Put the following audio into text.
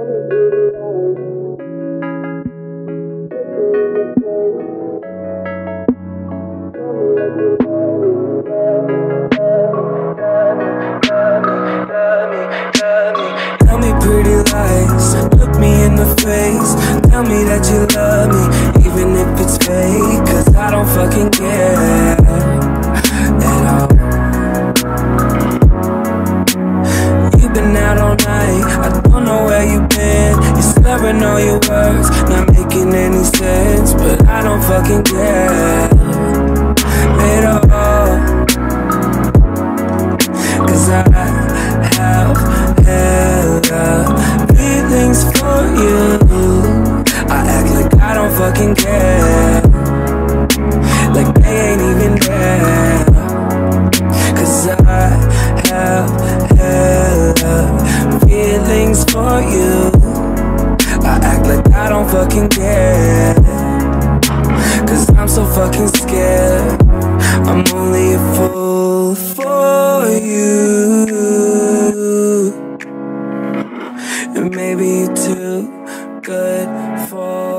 Tell me pretty lies, look me in the face. Tell me that you love me, even if it's fake. Cause I don't fucking care You're all your words, not making any sense. But I don't fucking care at all. Cause I have hella feelings for you. I act like I don't fucking care. Like they ain't even there. Cause I have hella feelings for you. I act like I don't fucking care. Cause I'm so fucking scared. I'm only a fool for you. And maybe you're too good for.